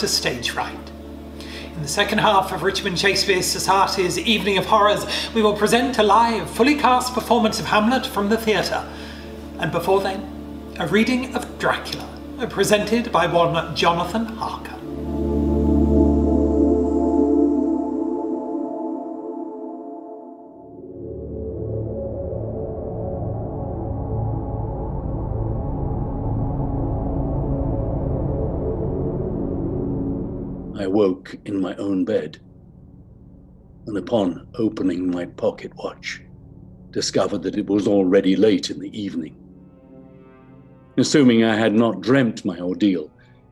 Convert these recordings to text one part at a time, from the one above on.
to Stage Fright. In the second half of Richmond Shakespeare Society's Evening of Horrors, we will present a live, fully cast performance of Hamlet from the theatre. And before then, a reading of Dracula, presented by one Jonathan Harker. Upon opening my pocket watch, discovered that it was already late in the evening. Assuming I had not dreamt my ordeal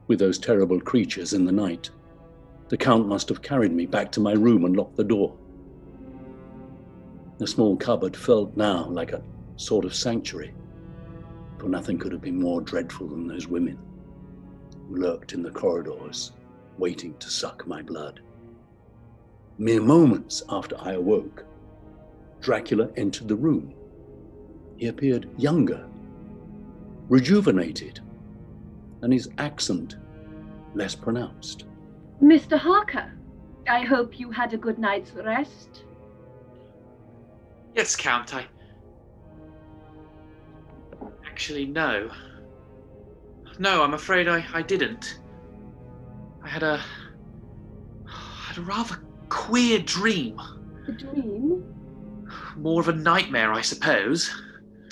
with those terrible creatures in the night, the Count must have carried me back to my room and locked the door. The small cupboard felt now like a sort of sanctuary, for nothing could have been more dreadful than those women who lurked in the corridors waiting to suck my blood. Mere moments after I awoke, Dracula entered the room. He appeared younger, rejuvenated, and his accent less pronounced. Mr. Harker, I hope you had a good night's rest. Yes, Count, I. Actually, no. No, I'm afraid I, I didn't. I had a. I had a rather queer dream. A dream? More of a nightmare, I suppose.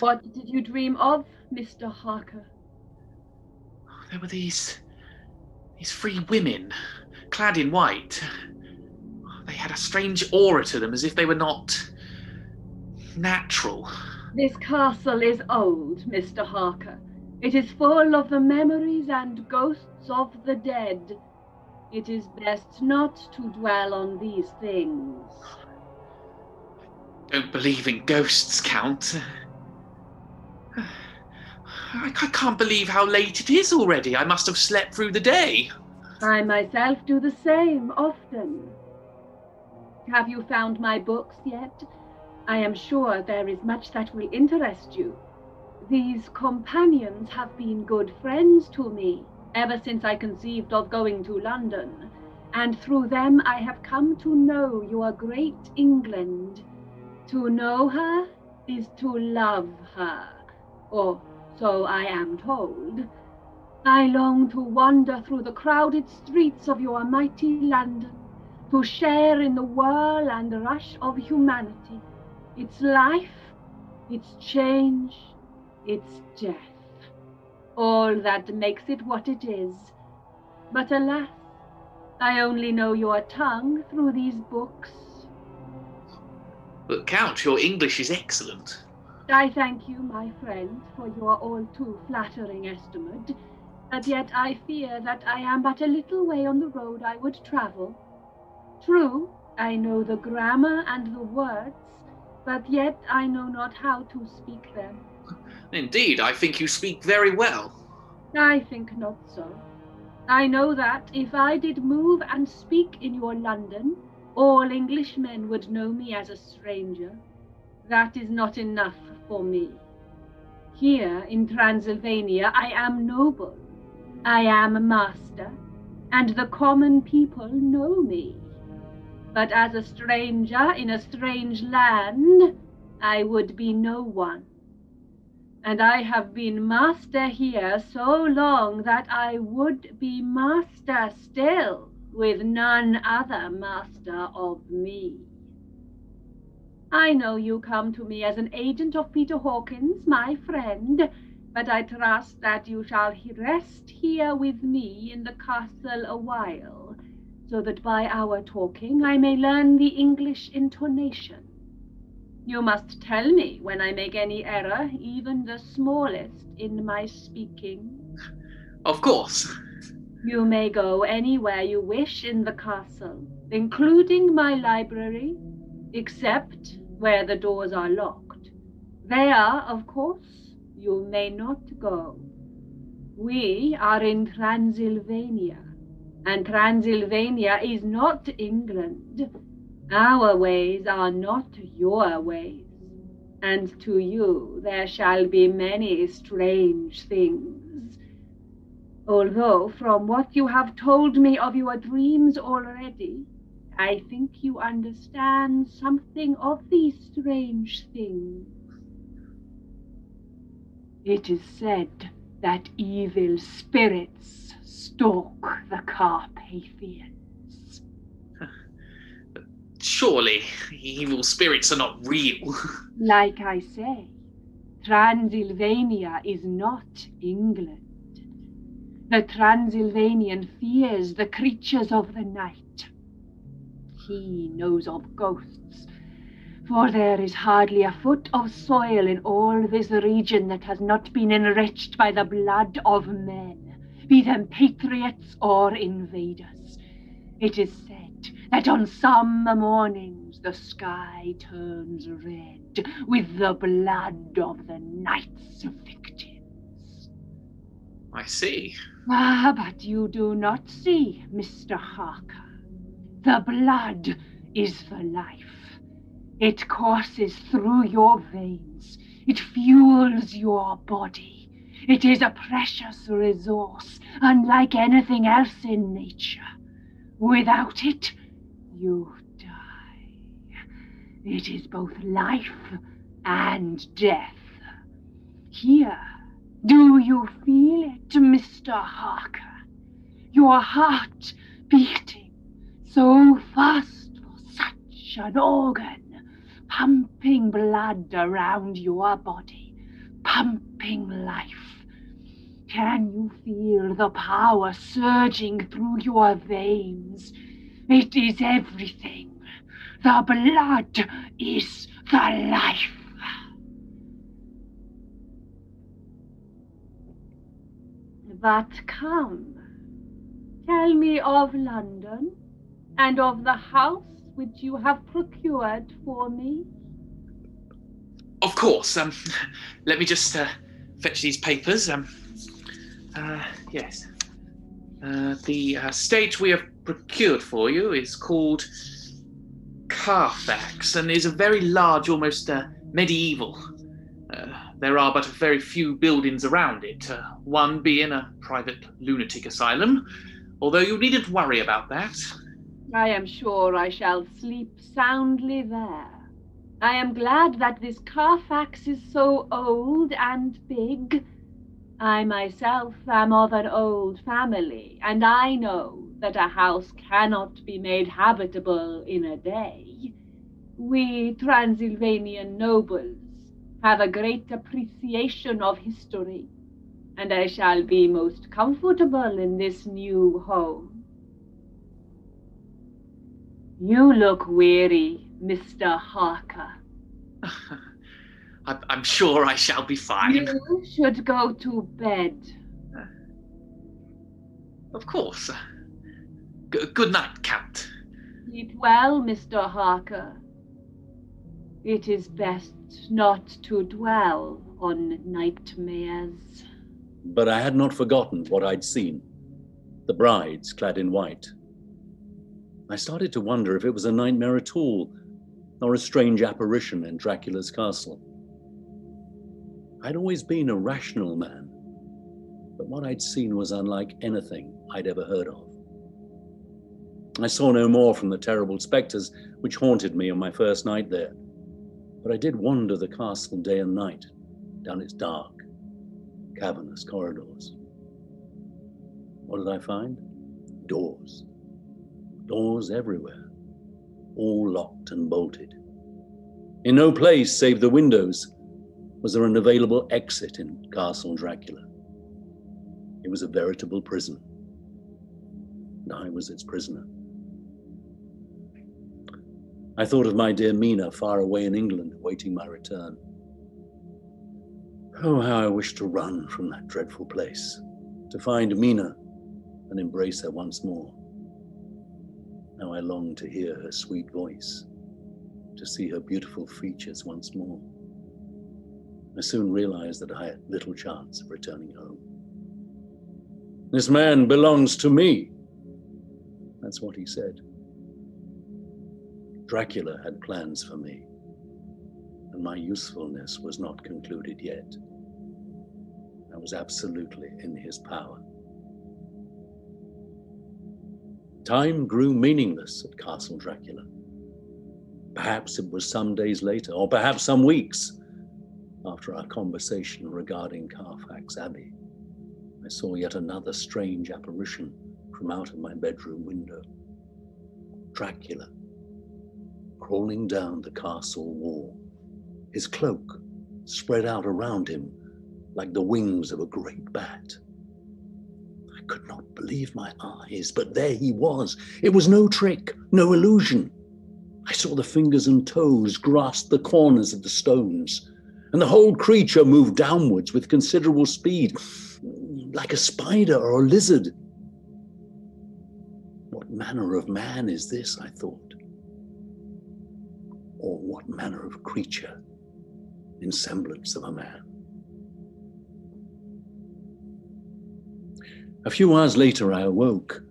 What did you dream of, Mr. Harker? There were these. these three women, clad in white. They had a strange aura to them, as if they were not. natural. This castle is old, Mr. Harker. It is full of the memories and ghosts of the dead. It is best not to dwell on these things. I Don't believe in ghosts, Count. I, I can't believe how late it is already. I must have slept through the day. I myself do the same often. Have you found my books yet? I am sure there is much that will interest you. These companions have been good friends to me ever since I conceived of going to London, and through them I have come to know your great England. To know her is to love her, or so I am told. I long to wander through the crowded streets of your mighty London, to share in the whirl and rush of humanity, its life, its change, its death, all that makes it what it is. But alas, I only know your tongue through these books. But, Count, your English is excellent. I thank you, my friend, for your all too flattering estimate, but yet I fear that I am but a little way on the road I would travel. True, I know the grammar and the words, but yet I know not how to speak them. Indeed, I think you speak very well. I think not so. I know that if I did move and speak in your London, all Englishmen would know me as a stranger. That is not enough for me. Here in Transylvania, I am noble. I am a master, and the common people know me. But as a stranger in a strange land, I would be no one. And I have been master here so long that I would be master still, with none other master of me. I know you come to me as an agent of Peter Hawkins, my friend, but I trust that you shall rest here with me in the castle a while, so that by our talking I may learn the English intonation. You must tell me when I make any error, even the smallest, in my speaking. Of course. You may go anywhere you wish in the castle, including my library, except where the doors are locked. There, of course, you may not go. We are in Transylvania, and Transylvania is not England. Our ways are not your ways, and to you there shall be many strange things. Although, from what you have told me of your dreams already, I think you understand something of these strange things. It is said that evil spirits stalk the Carpathians. Surely, evil spirits are not real. Like I say, Transylvania is not England. The Transylvanian fears the creatures of the night. He knows of ghosts, for there is hardly a foot of soil in all this region that has not been enriched by the blood of men, be them patriots or invaders. It is said that on summer mornings the sky turns red with the blood of the night's victims. I see. Ah, but you do not see, Mr. Harker. The blood is the life. It courses through your veins. It fuels your body. It is a precious resource, unlike anything else in nature. Without it, you die. It is both life and death. Here, do you feel it, Mr. Harker? Your heart beating so fast for such an organ, pumping blood around your body, pumping life. Can you feel the power surging through your veins? It is everything. The blood is the life. But come, tell me of London and of the house which you have procured for me. Of course. Um, let me just uh, fetch these papers. Um, uh, yes. Uh, the uh, stage we have procured for you is called Carfax and is a very large, almost uh, medieval. Uh, there are but a very few buildings around it, one being a private lunatic asylum, although you needn't worry about that. I am sure I shall sleep soundly there. I am glad that this Carfax is so old and big. I myself am of an old family, and I know that a house cannot be made habitable in a day. We Transylvanian nobles have a great appreciation of history, and I shall be most comfortable in this new home. You look weary, Mr. Harker. I'm, I'm sure I shall be fine. You should go to bed. Of course. G- good night, Count. Sleep well, Mr. Harker. It is best not to dwell on nightmares. But I had not forgotten what I'd seen the brides clad in white. I started to wonder if it was a nightmare at all, or a strange apparition in Dracula's castle. I'd always been a rational man, but what I'd seen was unlike anything I'd ever heard of. I saw no more from the terrible spectres which haunted me on my first night there, but I did wander the castle day and night down its dark, cavernous corridors. What did I find? Doors. Doors everywhere, all locked and bolted. In no place save the windows was there an available exit in Castle Dracula. It was a veritable prison, and I was its prisoner. I thought of my dear Mina far away in England, awaiting my return. Oh, how I wished to run from that dreadful place, to find Mina and embrace her once more. Now I long to hear her sweet voice, to see her beautiful features once more. I soon realized that I had little chance of returning home. This man belongs to me. That's what he said. Dracula had plans for me, and my usefulness was not concluded yet. I was absolutely in his power. Time grew meaningless at Castle Dracula. Perhaps it was some days later, or perhaps some weeks after our conversation regarding Carfax Abbey. I saw yet another strange apparition from out of my bedroom window. Dracula, crawling down the castle wall, his cloak spread out around him like the wings of a great bat. I could not believe my eyes, but there he was. It was no trick, no illusion. I saw the fingers and toes grasp the corners of the stones, and the whole creature moved downwards with considerable speed, like a spider or a lizard. What manner of man is this, I thought? Or what manner of creature in semblance of a man? A few hours later, I awoke,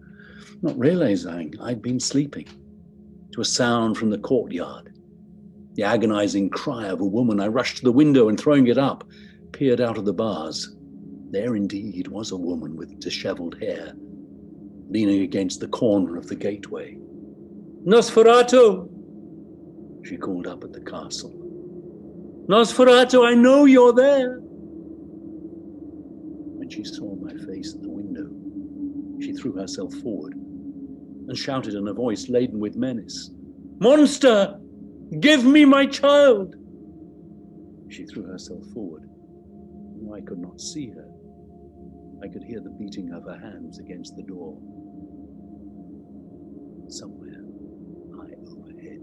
not realizing I'd been sleeping, to a sound from the courtyard. The agonizing cry of a woman. I rushed to the window and, throwing it up, peered out of the bars. There indeed was a woman with disheveled hair, leaning against the corner of the gateway. Nosferatu! She called up at the castle. Nosferatu, I know you're there! When she saw my face at the window, she threw herself forward and shouted in a voice laden with menace Monster! Give me my child! She threw herself forward. I could not see her. I could hear the beating of her hands against the door. Somewhere, high overhead,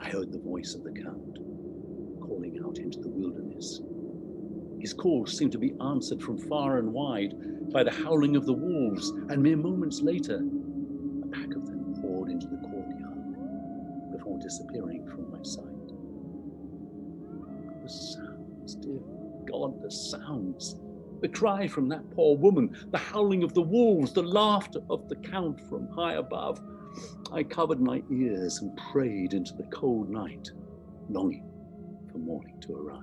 I heard the voice of the Count calling out into the wilderness. His call seemed to be answered from far and wide by the howling of the wolves, and mere moments later, a pack of them poured into the courtyard before disappearing from my sight. The sounds, dear God, the sounds. The cry from that poor woman, the howling of the wolves, the laughter of the Count from high above. I covered my ears and prayed into the cold night, longing for morning to arrive.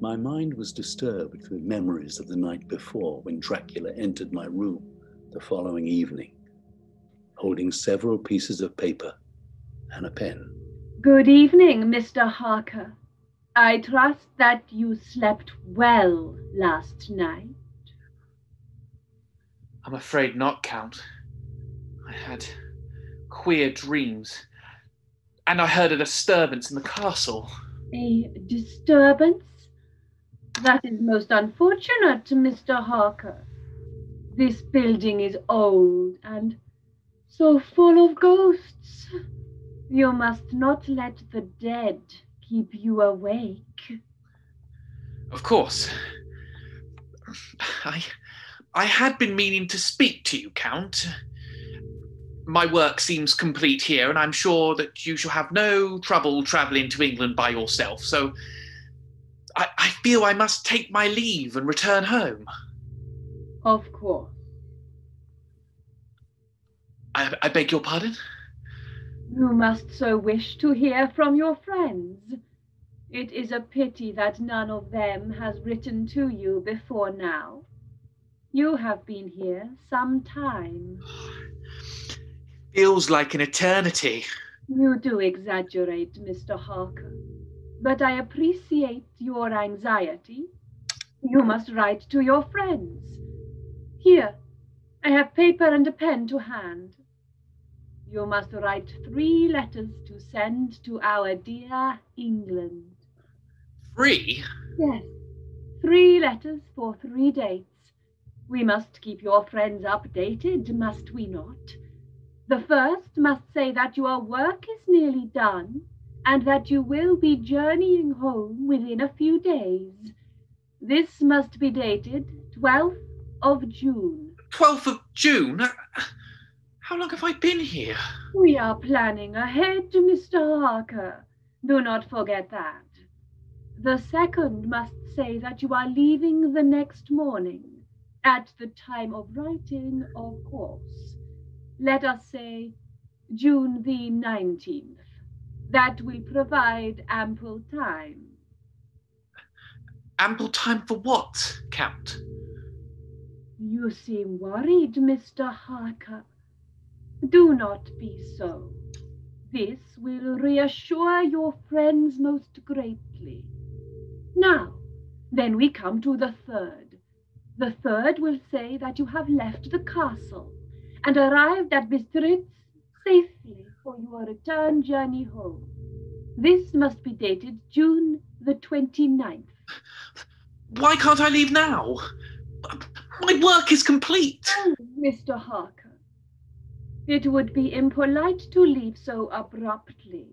My mind was disturbed with memories of the night before when Dracula entered my room the following evening, holding several pieces of paper and a pen. Good evening, Mr. Harker. I trust that you slept well last night. I'm afraid not, Count. I had queer dreams, and I heard a disturbance in the castle. A disturbance? That is most unfortunate, Mr. Harker. This building is old and so full of ghosts. You must not let the dead keep you awake. Of course. I I had been meaning to speak to you, Count. My work seems complete here, and I'm sure that you shall have no trouble travelling to England by yourself. So I, I feel I must take my leave and return home. Of course. I, I beg your pardon? You must so wish to hear from your friends. It is a pity that none of them has written to you before now. You have been here some time. Feels like an eternity. You do exaggerate, Mr. Harker. But I appreciate your anxiety. You must write to your friends. Here, I have paper and a pen to hand. You must write three letters to send to our dear England. Three? Yes, three letters for three dates. We must keep your friends updated, must we not? The first must say that your work is nearly done and that you will be journeying home within a few days. This must be dated 12th of June. 12th of June? How long have I been here? We are planning ahead, Mr. Harker. Do not forget that. The second must say that you are leaving the next morning, at the time of writing, of course. Let us say June the 19th. That will provide ample time. Ample time for what, Count? You seem worried, Mr. Harker. Do not be so. This will reassure your friends most greatly. Now, then we come to the third. The third will say that you have left the castle and arrived at Bistritz safely for your return journey home. This must be dated June the 29th. Why can't I leave now? My work is complete. Oh, Mr. Harker, it would be impolite to leave so abruptly.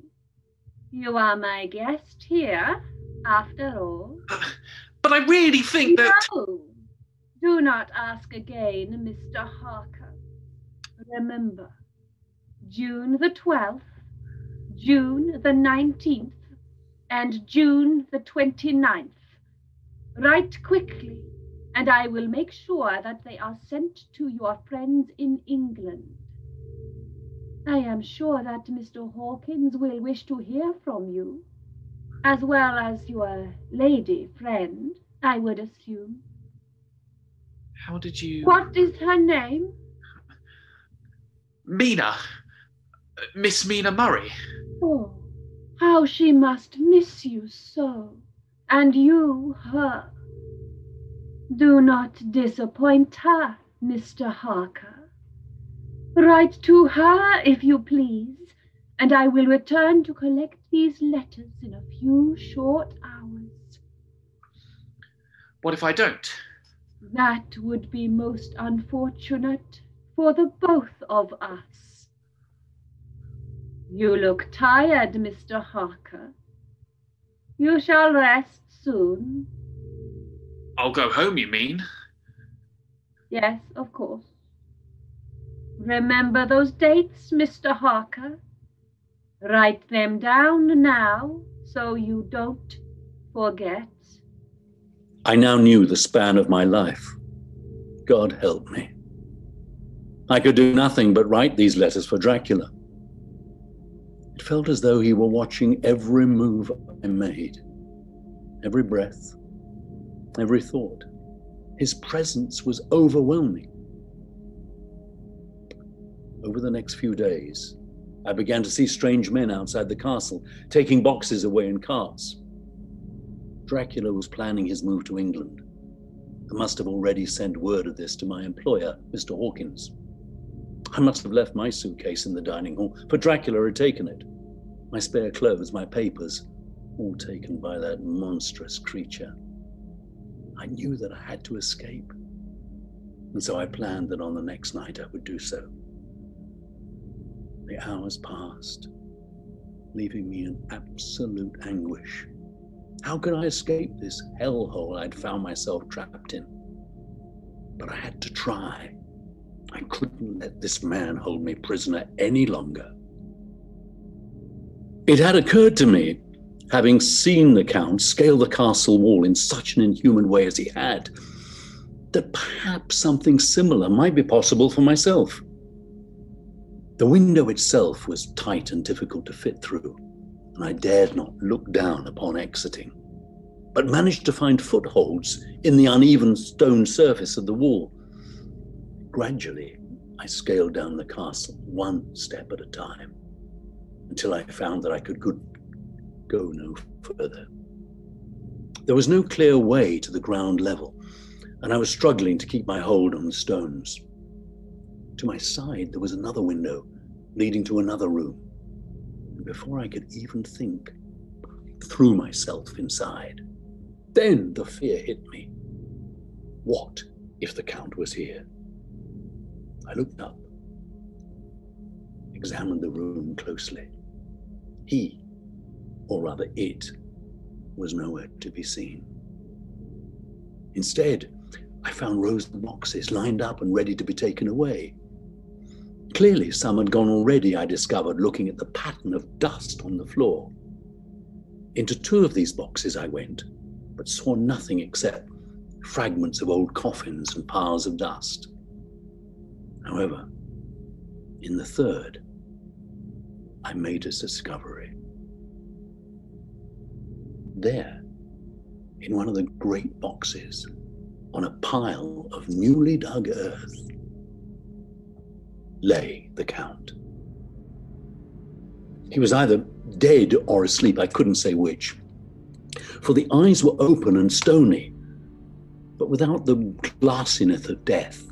You are my guest here, after all. But I really think that. No, do not ask again, Mr. Harker. Remember, June the 12th, June the 19th, and June the 29th. Write quickly, and I will make sure that they are sent to your friends in England. I am sure that Mr. Hawkins will wish to hear from you, as well as your lady friend, I would assume. How did you. What is her name? Mina. Miss Mina Murray. Oh, how she must miss you so, and you her. Do not disappoint her, Mr. Harker. Write to her, if you please, and I will return to collect these letters in a few short hours. What if I don't? That would be most unfortunate for the both of us. You look tired, Mr. Harker. You shall rest soon. I'll go home, you mean? Yes, of course. Remember those dates, Mr. Harker? Write them down now so you don't forget. I now knew the span of my life. God help me. I could do nothing but write these letters for Dracula. It felt as though he were watching every move I made, every breath, every thought. His presence was overwhelming. Over the next few days, I began to see strange men outside the castle, taking boxes away in carts. Dracula was planning his move to England. I must have already sent word of this to my employer, Mr. Hawkins. I must have left my suitcase in the dining hall, for Dracula had taken it. My spare clothes, my papers, all taken by that monstrous creature. I knew that I had to escape, and so I planned that on the next night I would do so. The hours passed, leaving me in absolute anguish. How could I escape this hellhole I'd found myself trapped in? But I had to try. I couldn't let this man hold me prisoner any longer. It had occurred to me, having seen the Count scale the castle wall in such an inhuman way as he had, that perhaps something similar might be possible for myself. The window itself was tight and difficult to fit through, and I dared not look down upon exiting, but managed to find footholds in the uneven stone surface of the wall. Gradually, I scaled down the castle one step at a time until I found that I could go no further. There was no clear way to the ground level, and I was struggling to keep my hold on the stones. To my side, there was another window leading to another room. And before I could even think, I threw myself inside. Then the fear hit me. What if the Count was here? I looked up, examined the room closely. He, or rather it, was nowhere to be seen. Instead, I found rows of boxes lined up and ready to be taken away. Clearly, some had gone already, I discovered, looking at the pattern of dust on the floor. Into two of these boxes I went, but saw nothing except fragments of old coffins and piles of dust. However, in the third, I made a discovery. There, in one of the great boxes, on a pile of newly dug earth lay the Count. He was either dead or asleep, I couldn't say which, for the eyes were open and stony, but without the glassiness of death,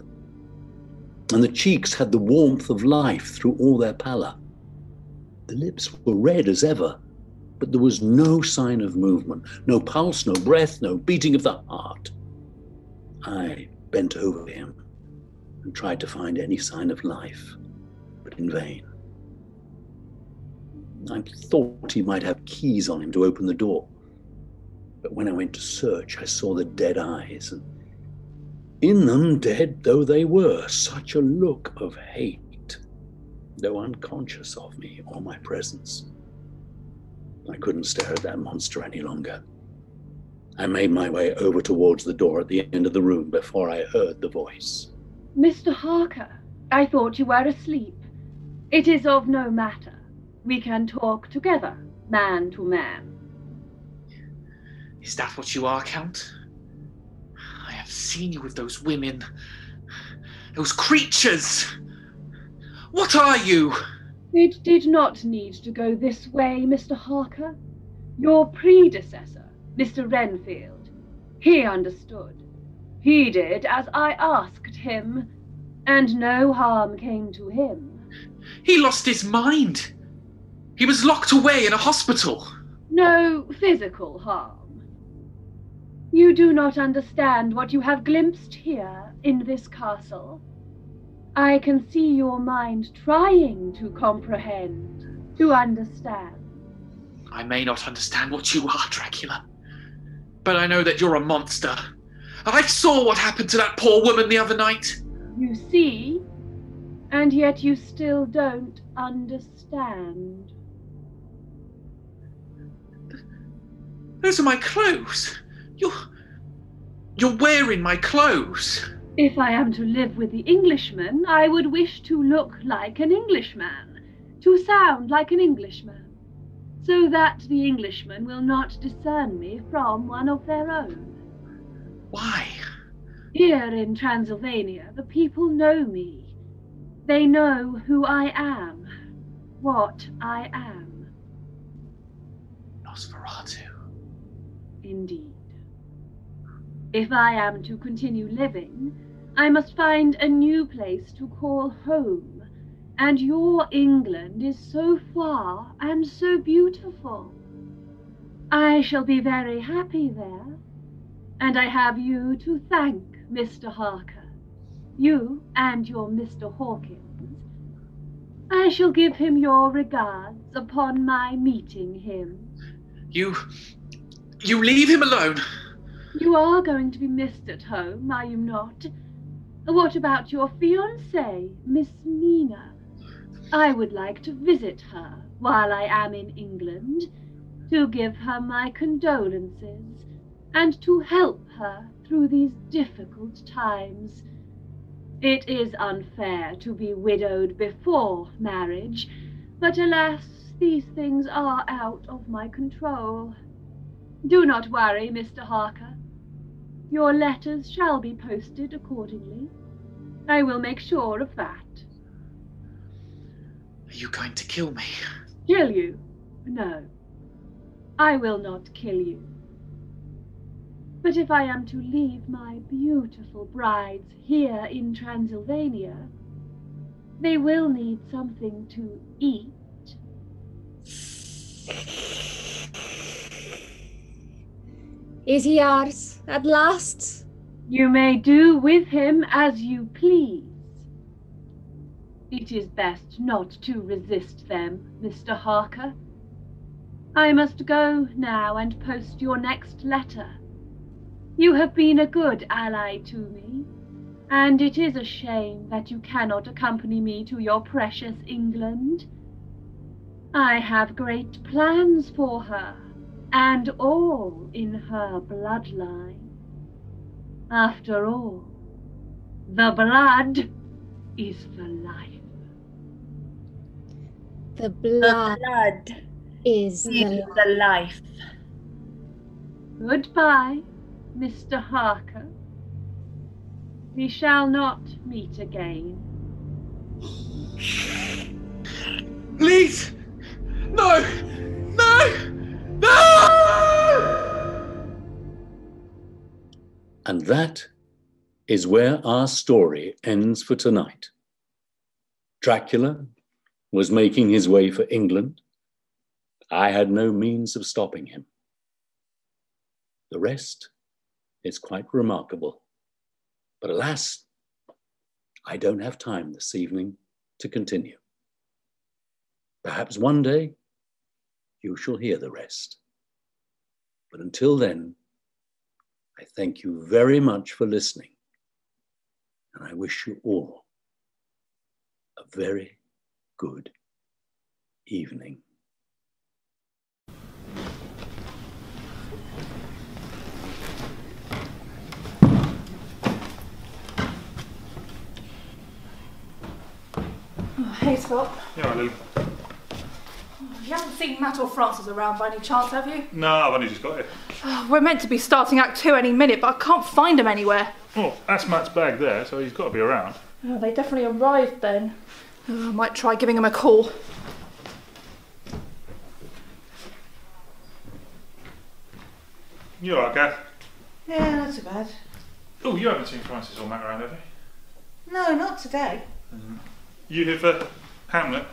and the cheeks had the warmth of life through all their pallor. The lips were red as ever, but there was no sign of movement, no pulse, no breath, no beating of the heart. I bent over him and tried to find any sign of life, but in vain. I thought he might have keys on him to open the door. But when I went to search, I saw the dead eyes, and in them, dead though they were, such a look of hate, though unconscious of me or my presence. I couldn't stare at that monster any longer. I made my way over towards the door at the end of the room before I heard the voice. Mr. Harker, I thought you were asleep. It is of no matter. We can talk together, man to man. Is that what you are, Count? I have seen you with those women. Those creatures! What are you? It did not need to go this way, Mr. Harker. Your predecessor, Mr. Renfield, he understood. He did as I asked him, and no harm came to him. He lost his mind. He was locked away in a hospital. No physical harm. You do not understand what you have glimpsed here in this castle. I can see your mind trying to comprehend, to understand. I may not understand what you are, Dracula, but I know that you're a monster. I saw what happened to that poor woman the other night. You see, and yet you still don't understand. Those are my clothes. You're. You're wearing my clothes. If I am to live with the Englishman, I would wish to look like an Englishman, to sound like an Englishman, so that the Englishman will not discern me from one of their own. Why? Here in Transylvania, the people know me. They know who I am, what I am. Nosferatu. Indeed. If I am to continue living, I must find a new place to call home, and your England is so far and so beautiful. I shall be very happy there, and I have you to thank, Mr. Harker. You and your Mr. Hawkins. I shall give him your regards upon my meeting him. You. You leave him alone. You are going to be missed at home, are you not? What about your fiancée, Miss Nina? I would like to visit her while I am in England, to give her my condolences, and to help her through these difficult times. It is unfair to be widowed before marriage, but alas, these things are out of my control. Do not worry, Mr. Harker. Your letters shall be posted accordingly. I will make sure of that. Are you going to kill me? Kill you? No. I will not kill you. But if I am to leave my beautiful brides here in Transylvania, they will need something to eat. Is he ours at last? You may do with him as you please. It is best not to resist them, Mr. Harker. I must go now and post your next letter. You have been a good ally to me, and it is a shame that you cannot accompany me to your precious England. I have great plans for her, and all in her bloodline. After all, the blood is the life. The The blood blood is is the the life. Goodbye, Mr. Harker. We shall not meet again. Please! No! No! No! And that is where our story ends for tonight. Dracula was making his way for England. I had no means of stopping him. The rest is quite remarkable. But alas, I don't have time this evening to continue. Perhaps one day you shall hear the rest. But until then, I thank you very much for listening, and I wish you all a very good evening. Hey, Scott. Yeah, right, Lily. You haven't seen Matt or Francis around by any chance, have you? No, I've only just got here. Oh, we're meant to be starting Act 2 any minute, but I can't find them anywhere. Oh, that's Matt's bag there, so he's got to be around. Oh, they definitely arrived then. Oh, I might try giving him a call. You alright, Gav? Yeah, not too bad. Oh, you haven't seen Francis or Matt around, have you? No, not today. Mm. You here for Hamlet?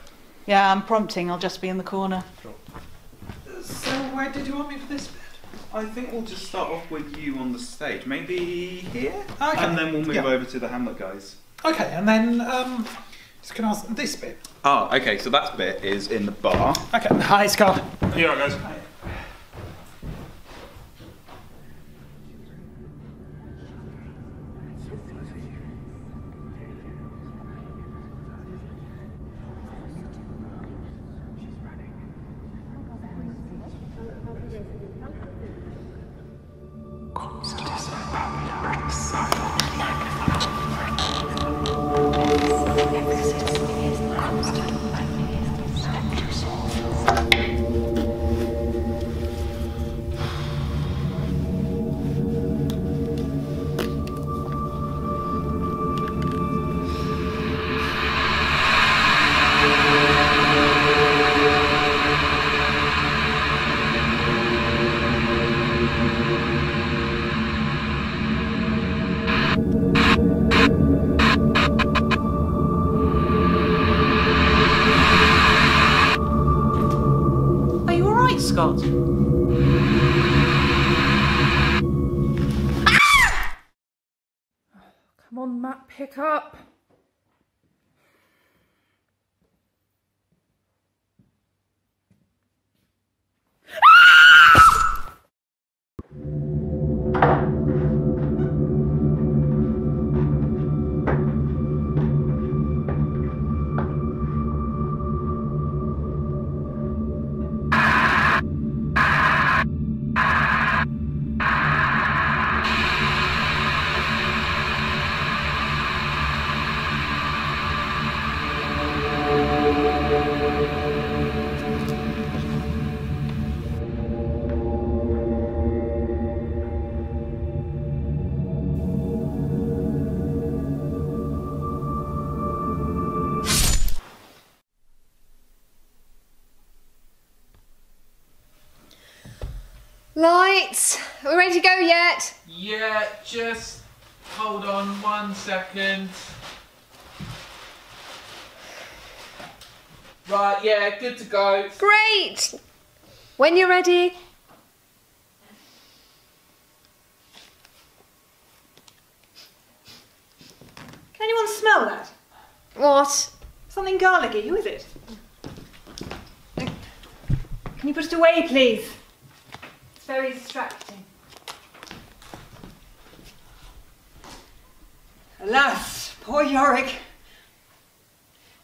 Yeah, I'm prompting. I'll just be in the corner. So, where did you want me for this bit? I think we'll just start off with you on the stage. Maybe here? Okay. And then we'll move Yeah. over to the Hamlet guys. Okay, and then um, just gonna ask this bit. Ah, okay, so that bit is in the bar. Okay, hi Scott. You alright, guys? Lights! Are we ready to go yet? Yeah, just hold on one second. Right, yeah, good to go. Great! When you're ready. Can anyone smell that? What? Something garlicky. Who is it? Can you put it away, please? It's very distracting. Alas, poor Yorick.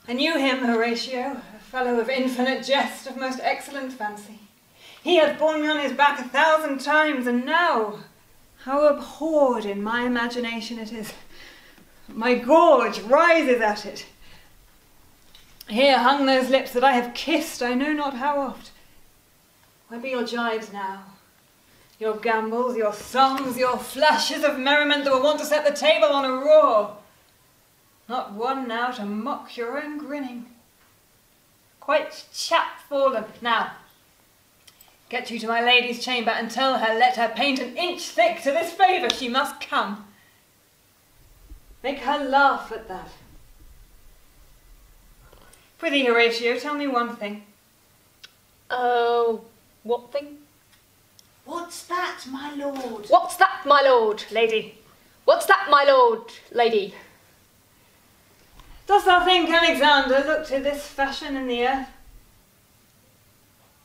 I knew him, Horatio, a fellow of infinite jest, of most excellent fancy. He hath borne me on his back a thousand times, and now, how abhorred in my imagination it is. My gorge rises at it. Here hung those lips that I have kissed I know not how oft. Where be your gibes now? Your gambols, your songs, your flashes of merriment that were wont to set the table on a roar. Not one now to mock your own grinning. Quite chapfallen. Now, get you to my lady's chamber and tell her let her paint an inch thick to this favour she must come. Make her laugh at that. Prithee, Horatio, tell me one thing. Oh, what thing? What's that, my lord? What's that, my lord? Lady. What's that, my lord? Lady. Dost thou think Alexander looked to this fashion in the earth?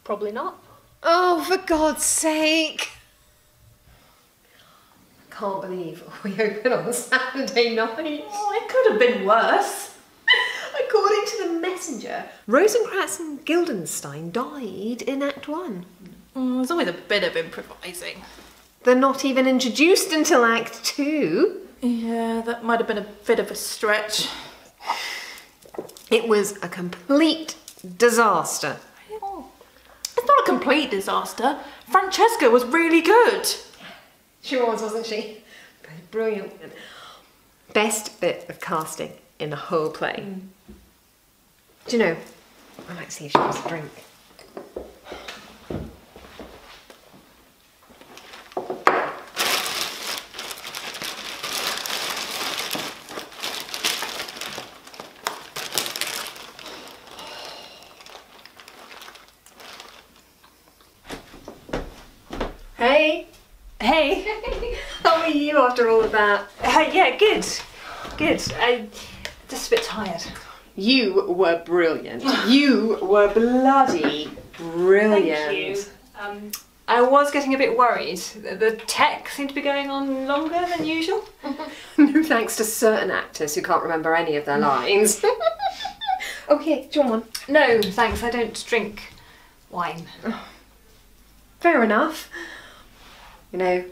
Probably not. Oh, for God's sake. I can't believe we open on Saturday night. Oh, it could have been worse. According to the messenger, Rosencrantz and Guildenstern died in Act One. Mm, there's always a bit of improvising. They're not even introduced until Act Two. Yeah, that might have been a bit of a stretch. It was a complete disaster. It's not a complete disaster. Francesca was really good. She was, wasn't she? Brilliant. Best bit of casting in the whole play. Do you know, I might see if she wants a drink. Hey. Hey. How are you after all of that? Uh, yeah, good. Good. I just a bit tired. You were brilliant. You were bloody brilliant. Thank you. Um, I was getting a bit worried. The tech seemed to be going on longer than usual. No thanks to certain actors who can't remember any of their lines. okay, do you want one? No, thanks. I don't drink wine. Fair enough. You know,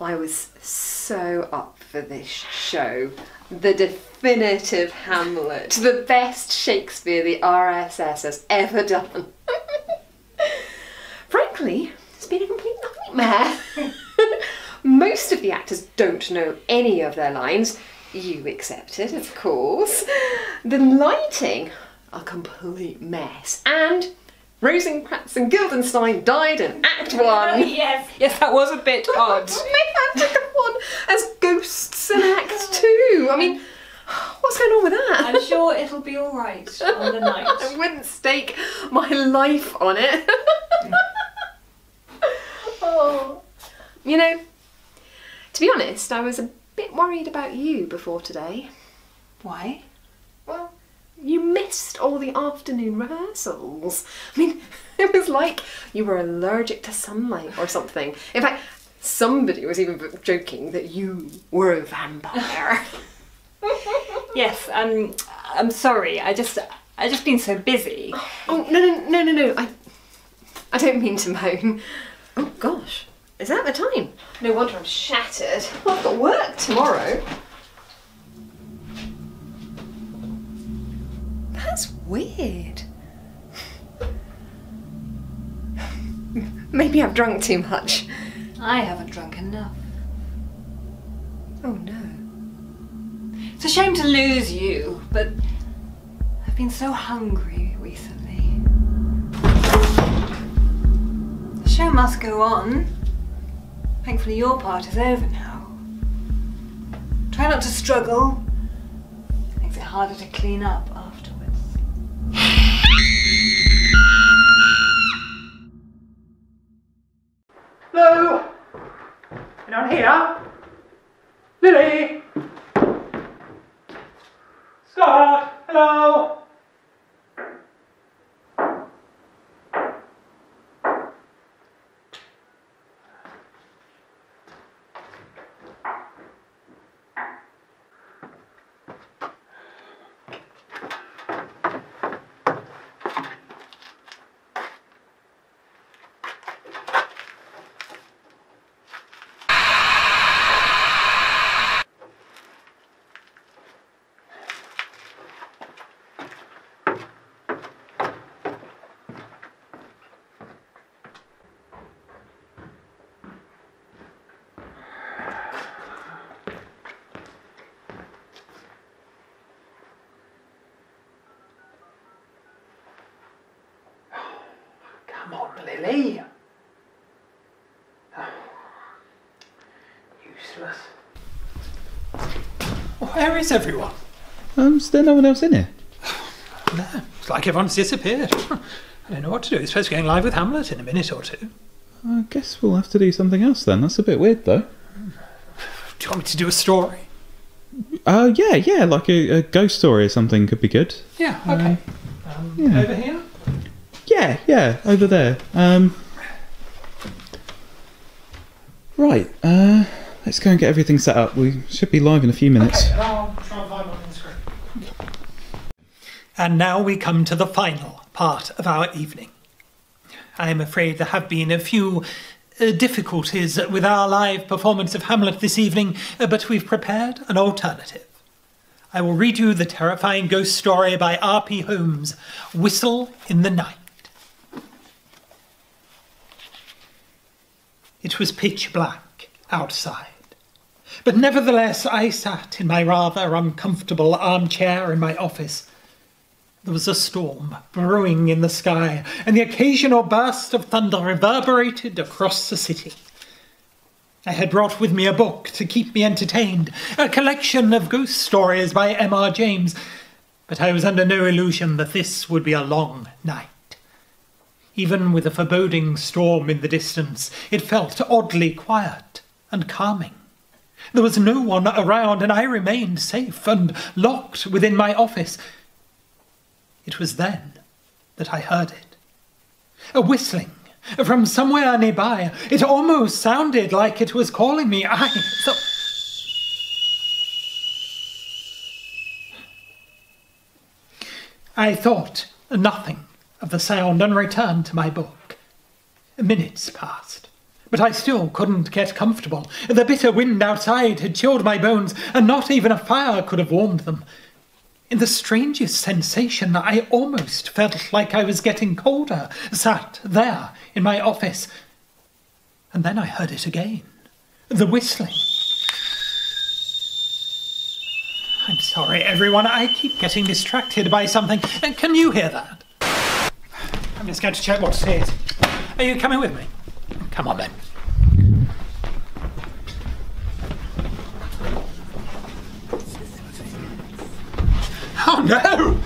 I was so up for this show. The definitive Hamlet. The best Shakespeare the RSS has ever done. Frankly, it's been a complete nightmare. Most of the actors don't know any of their lines. You accepted, of course. The lighting, a complete mess. And Rosencrantz and Guildenstern died in Act One. yes, yes, that was a bit odd. they had to go on as ghosts in Act Two. I mean, what's going on with that? I'm sure it'll be all right on the night. I wouldn't stake my life on it. oh. You know, to be honest, I was a bit worried about you before today. Why? Well, you missed all the afternoon rehearsals. I mean, it was like you were allergic to sunlight or something. In fact, somebody was even joking that you were a vampire. Yes, um, I'm sorry. I just, I just been so busy. Oh no no no no no! I, I don't mean to moan. Oh gosh, is that the time? No wonder I'm shattered. I've got work tomorrow. That's weird. Maybe I've drunk too much. I haven't drunk enough. Oh no. It's a shame to lose you, but I've been so hungry recently. The show must go on. Thankfully, your part is over now. Try not to struggle. It Makes it harder to clean up Here? Lily? Scott? Hello? Lily. Useless. Where is everyone? Um, is there no one else in here? No, it's like everyone's disappeared. I don't know what to do. It's supposed to be going live with Hamlet in a minute or two. I guess we'll have to do something else then. That's a bit weird though. Do you want me to do a story? Uh, yeah, yeah, like a, a ghost story or something could be good. Yeah, okay. Um, yeah. Over here? Yeah, yeah, over there. Um, right, uh, let's go and get everything set up. We should be live in a few minutes. Okay, and. And now we come to the final part of our evening. I am afraid there have been a few uh, difficulties with our live performance of Hamlet this evening, uh, but we've prepared an alternative. I will read you the terrifying ghost story by R.P. Holmes, Whistle in the Night. It was pitch black outside. But nevertheless, I sat in my rather uncomfortable armchair in my office. There was a storm brewing in the sky, and the occasional burst of thunder reverberated across the city. I had brought with me a book to keep me entertained, a collection of ghost stories by M.R. James, but I was under no illusion that this would be a long night. Even with a foreboding storm in the distance, it felt oddly quiet and calming. There was no one around, and I remained safe and locked within my office. It was then that I heard it. A whistling from somewhere nearby. It almost sounded like it was calling me. I thought. I thought nothing of the sound and returned to my book. Minutes passed, but I still couldn't get comfortable. The bitter wind outside had chilled my bones, and not even a fire could have warmed them. In the strangest sensation, I almost felt like I was getting colder, sat there in my office. And then I heard it again the whistling. I'm sorry, everyone, I keep getting distracted by something. Can you hear that? I'm just going to check what's here. Are you coming with me? Come on then. Oh no!